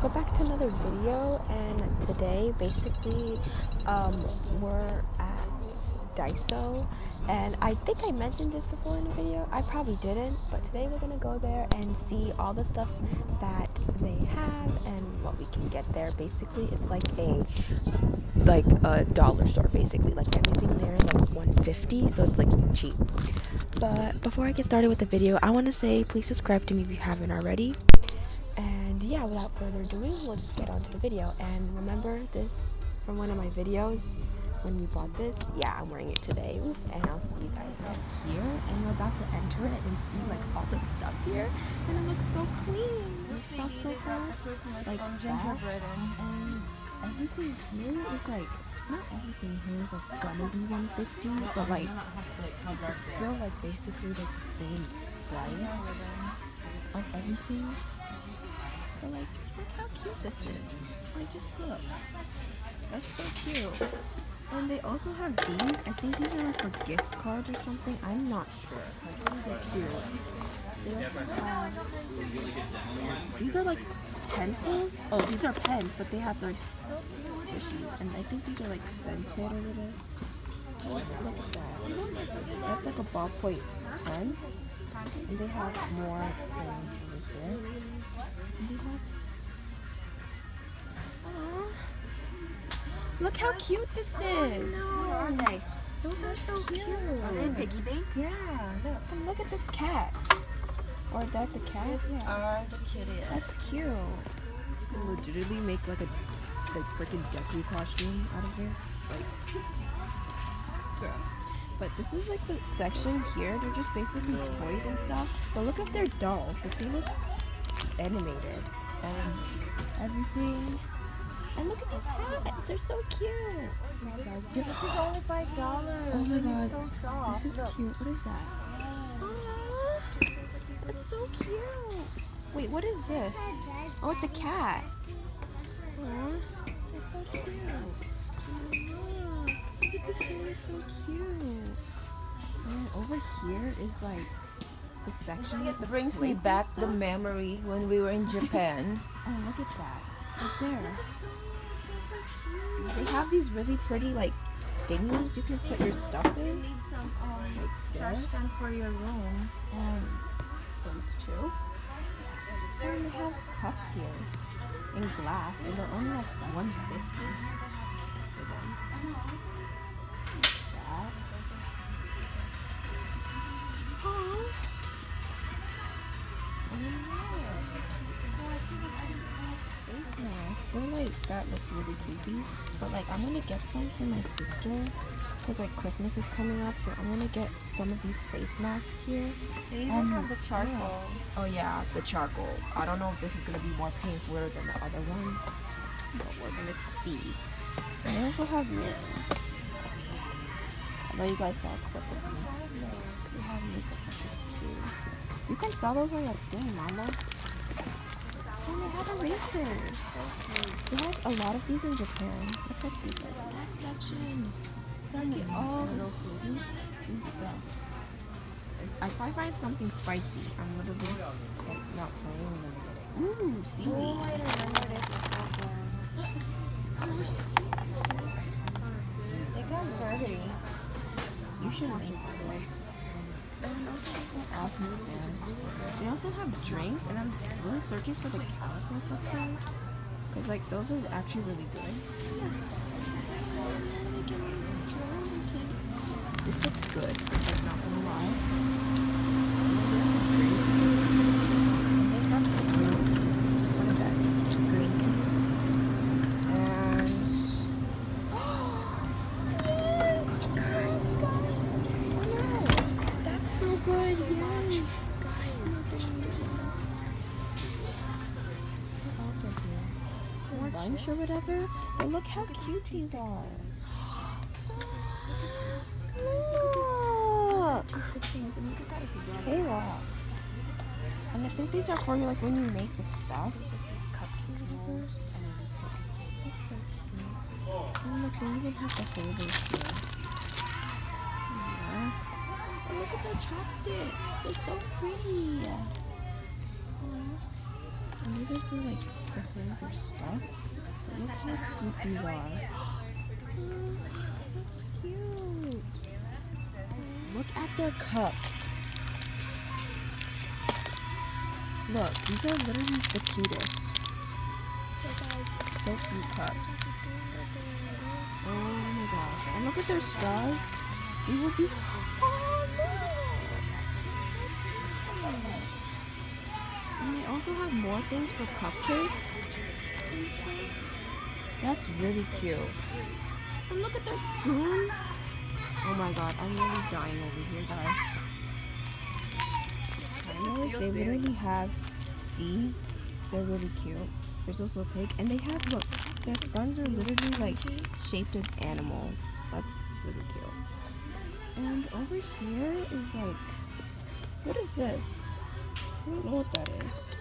welcome back to another video and today basically um, we're at Daiso. And I think I mentioned this before in the video. I probably didn't but today we're gonna go there and see all the stuff that they have and what we can get there. Basically it's like a like a dollar store basically. Like everything there is like 150 so it's like cheap. But before I get started with the video I want to say please subscribe to me if you haven't already yeah, without further ado, we'll just get on to the video. And remember this from one of my videos when you bought this? Yeah, I'm wearing it today. And I'll see you guys up here. And we're about to enter it and see like all the stuff here. And it looks so clean. The stuff so far. Like gingerbread and everything here is like not everything here is like gonna be 150, but like it's still like basically like the same price of everything. But like, just look how cute this is. Like, just look. That's so cute. And they also have these. I think these are like for gift cards or something. I'm not sure. Like, these are cute. They also have. These are like pencils. Oh, these are pens, but they have like squishy. And I think these are like scented or whatever. Look at that. That's like a ballpoint pen. And they have more things over here. Look how cute this oh, is. What are they? Those are so cute. Are they in piggy bank? Yeah, look. And look at this cat. Or that's a cat? These yeah. are the cutest. That's cute. You can legitimately make like a like freaking Deku costume out of this. Like yeah. But this is like the section here. They're just basically toys and stuff. But look at their dolls. Like they look animated and everything. And look at these hats. They're so cute. This is only five dollars. Oh my god. So soft. This is Look. cute. What is that? Aww. That's so cute. Wait, what is this? Oh, it's a cat. Aww. It's so cute. Look. Look at the hair. It's so cute. And over here is like the section It brings me plates and back the memory when we were in Japan. Oh, look at that. Right there. See, they have these really pretty, like, thingies you can put your stuff in. need some um, Like trash can for your room. Um, those two. And they have cups here in glass, and they're only like 150 for them. They're like that looks really creepy. But like I'm gonna get some for my sister because like Christmas is coming up, so I'm gonna get some of these face masks here. They even Um, have the charcoal. Oh yeah, the charcoal. I don't know if this is gonna be more painful than the other one, but we're gonna see. And they also have mirrors. I know you guys saw a clip of me. They have makeup too. You can sell those on your thing, mama. And they have erasers. They have a lot of these in Japan. Look how cute that section. It's all the sweet stuff. I probably find something spicy. I'm literally not playing get it. Ooh, seaweed. Oh, I remember this was. They got very. You should make one. And also what else is there? They also have drinks, and I'm really searching for the Carlsberg up there. Because, like, those are actually really good. This looks good, Lunch or whatever. But look how cute these are. Look. Look. And I think these are for you like when you make the stuff. Oh, look, they even have the holders here. Yeah. And look at their chopsticks. They're so pretty. Are for like prickles. other stuff. But look how cute these are. Oh, that's cute. Look at their cups. Look, these are literally the cutest. So cute cups. Oh my gosh. And look at their straws. We will be. Also have more things for cupcakes. and stuff. That's really cute. And look at their spoons. Oh my god, I'm really dying over here, guys. They literally have these. They're really cute. There's also a pig, and they have look. Their sponges are literally like shaped as animals. That's really cute. And over here is like, what is this? I don't know what that is.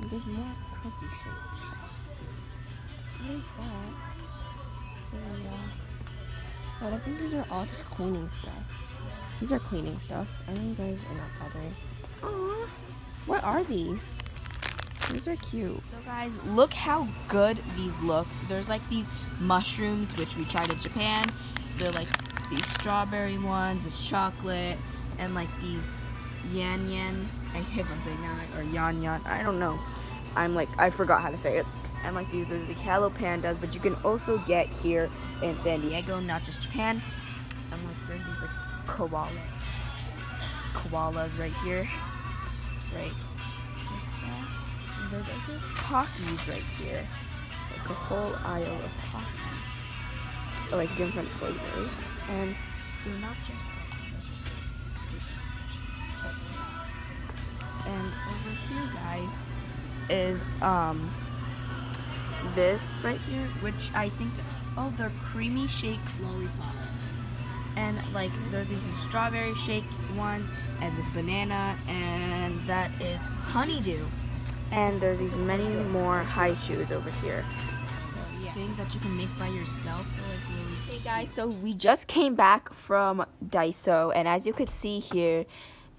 And there's more cookie shapes. What is that? Oh yeah. But I think these are all just cleaning stuff. These are cleaning stuff. I know you guys are not bothering. Aww. What are these? These are cute. So guys, look how good these look. There's like these mushrooms, which we tried in Japan. They're like these strawberry ones, this chocolate, and like these yan yan. I hate on saying that, or yan yan. I don't know. I'm like, I forgot how to say it. And like these, there's the Hello Pandas, but you can also get here in San Diego, not just Japan. And like, there's these like koalas. Koalas right here. Right. And there's also Pockies right here. Like a whole aisle of Pockies. Like different flavors. And they're not just here, guys, is um this right here, which I think oh they're creamy shake lollipops. And like there's these strawberry shake ones and this banana and that is honeydew. And there's these many more high chews over here. So yeah. Things that you can make by yourself are like really Hey guys, so we just came back from Daiso and as you could see here,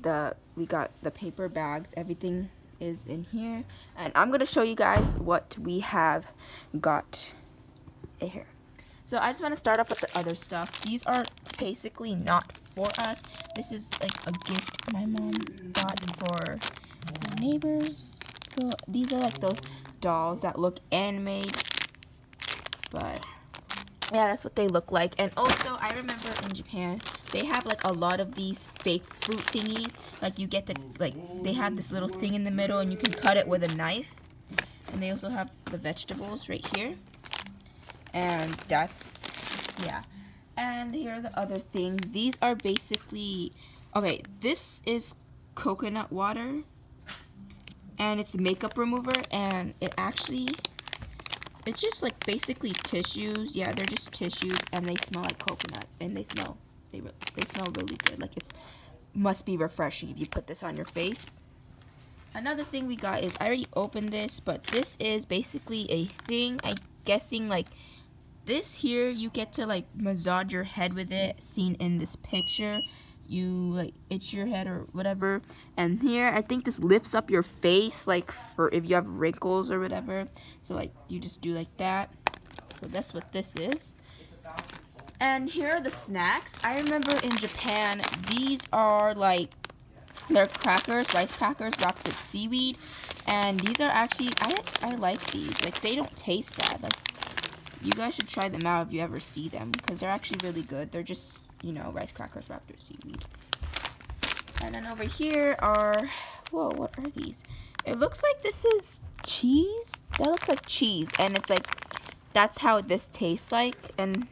the we got the paper bags, everything is in here. And I'm gonna show you guys what we have got in here. So I just want to start off with the other stuff. These are basically not for us. This is like a gift my mom got for my neighbors. So these are like those dolls that look animated but yeah that's what they look like. And also I remember in Japan they have like a lot of these fake fruit thingies. Like you get to like they have this little thing in the middle and you can cut it with a knife. And they also have the vegetables right here. And that's yeah. And here are the other things. These are basically okay this is coconut water. And it's a makeup remover and it actually it's just like basically tissues. Yeah they're just tissues and they smell like coconut and they smell they, they smell really good. Like it's must be refreshing if you put this on your face. Another thing we got is I already opened this but this is basically a thing I guessing like this here you get to like massage your head with it seen in this picture. You like itch your head or whatever. And here I think this lifts up your face like for if you have wrinkles or whatever. So like you just do like that. So that's what this is and here are the snacks I remember in Japan these are like they're crackers rice crackers wrapped with seaweed and these are actually I, I like these like they don't taste bad like you guys should try them out if you ever see them because they're actually really good they're just you know, rice crackers wrapped with seaweed. And then over here are, whoa, what are these? It looks like this is cheese. That looks like cheese. And it's like, that's how this tastes like. And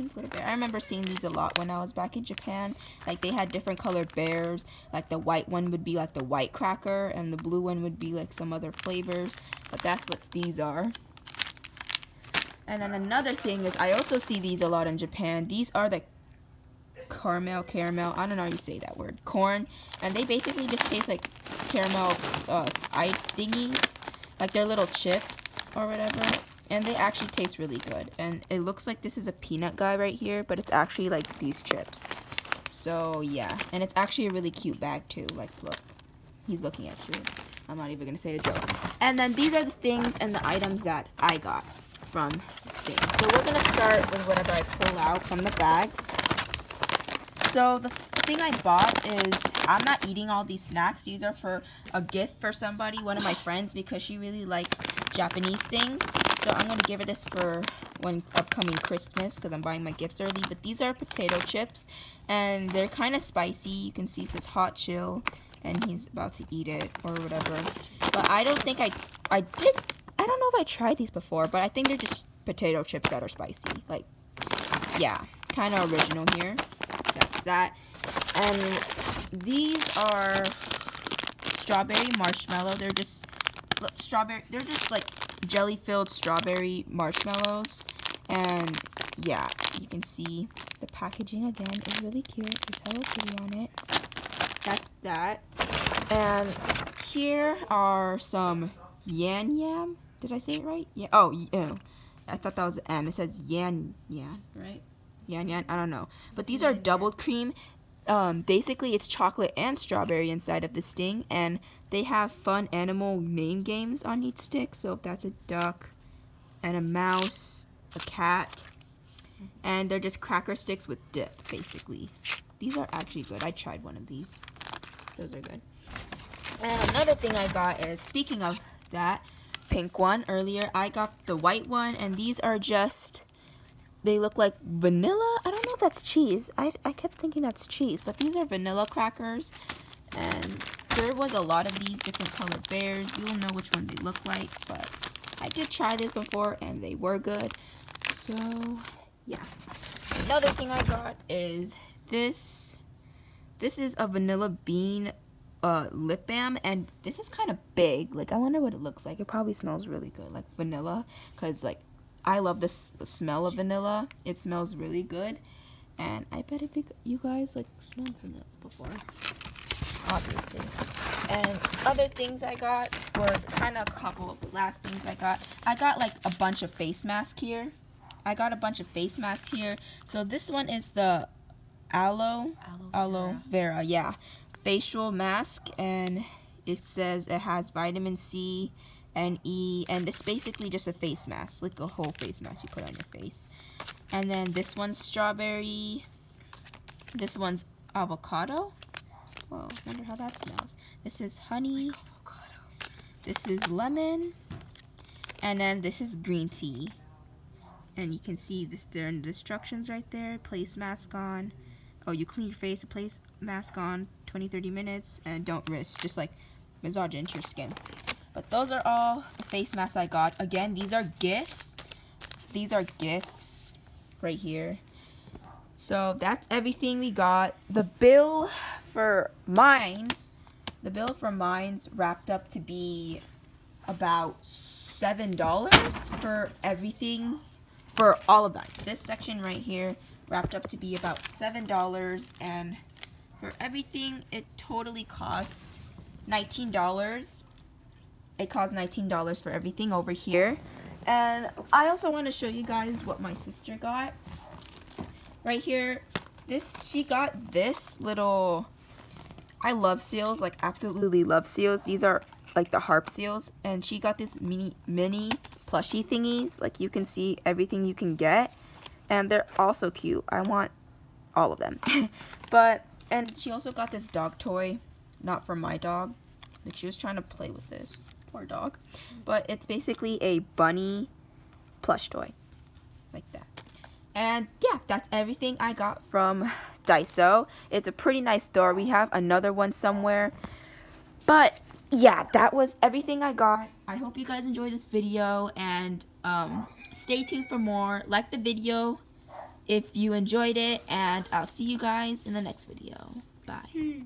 pink little bear. I remember seeing these a lot when I was back in Japan. Like they had different colored bears. Like the white one would be like the white cracker. And the blue one would be like some other flavors. But that's what these are. And then another thing is I also see these a lot in Japan. These are the caramel, caramel, I don't know how you say that word, corn, and they basically just taste like caramel uh, eye thingies, like they're little chips or whatever, and they actually taste really good, and it looks like this is a peanut guy right here, but it's actually like these chips, so yeah, and it's actually a really cute bag too, like look, he's looking at you, I'm not even gonna say a joke. And then these are the things and the items that I got from things. So we're gonna start with whatever I pull out from the bag. So the thing I bought is I'm not eating all these snacks. These are for a gift for somebody, one of my friends, because she really likes Japanese things. So I'm gonna give her this for when upcoming Christmas because I'm buying my gifts early. But these are potato chips and they're kind of spicy. You can see it says hot chill and he's about to eat it or whatever. But I don't think I I did I don't know if I tried these before, but I think they're just potato chips that are spicy. Like yeah, kind of original here. That's that. And these are strawberry marshmallow. They're just strawberry. They're just like jelly filled strawberry marshmallows. And yeah, you can see the packaging again is really cute. There's Hello Kitty on it. That's that. And here are some yan yam. Did I say it right? Yeah. Oh, yeah. Oh. I thought that was M. It says yan yan, right? Yan yan. I don't know. But these are doubled cream. Um, basically, it's chocolate and strawberry inside of the sting and they have fun animal name games on each stick. So that's a duck, and a mouse, a cat, and they're just cracker sticks with dip, basically. These are actually good. I tried one of these. Those are good. And another thing I got is, speaking of that pink one earlier, I got the white one, and these are just, they look like vanilla. I don't know if that's cheese. I, I kept thinking that's cheese, but these are vanilla crackers. And there was a lot of these different colored bears. You'll know which one they look like, but I did try this before, and they were good. So, yeah. Another thing I got is this. This is a vanilla bean uh, lip balm, and this is kind of big. Like, I wonder what it looks like. It probably smells really good, like vanilla, because, like, I love this the smell of vanilla. It smells really good, and I bet if you guys, like, smelled vanilla before, obviously. And other things I got were kind of a couple of the last things I got. I got, like, a bunch of face masks here. I got a bunch of face masks here. So this one is the aloe, aloe, aloe vera. vera, yeah, facial mask, and it says it has vitamin C and E, and it's basically just a face mask, like a whole face mask you put on your face. And then this one's strawberry. This one's avocado. Whoa, wonder how that smells. This is honey. This is lemon. And then this is green tea and you can see this there in the instructions right there place mask on oh you clean your face place mask on 20 30 minutes and don't risk just like massage into your skin but those are all the face masks I got again these are gifts these are gifts right here so that's everything we got the bill for mines the bill for mines wrapped up to be about seven dollars for everything for all of that. This section right here wrapped up to be about $7 and for everything it totally cost $19. It cost $19 for everything over here. And I also want to show you guys what my sister got. Right here, this she got this little I love seals, like absolutely love seals. These are like the harp seals and she got this mini mini plushy thingies. Like you can see everything you can get. And they're also cute. I want all of them. but, and she also got this dog toy. Not for my dog. Like she was trying to play with this. Poor dog. But it's basically a bunny plush toy. Like that. And yeah, that's everything I got from Daiso. It's a pretty nice store. We have another one somewhere. But yeah, that was everything I got. I hope you guys enjoyed this video and um, stay tuned for more. Like the video if you enjoyed it and I'll see you guys in the next video. Bye.